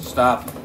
stop.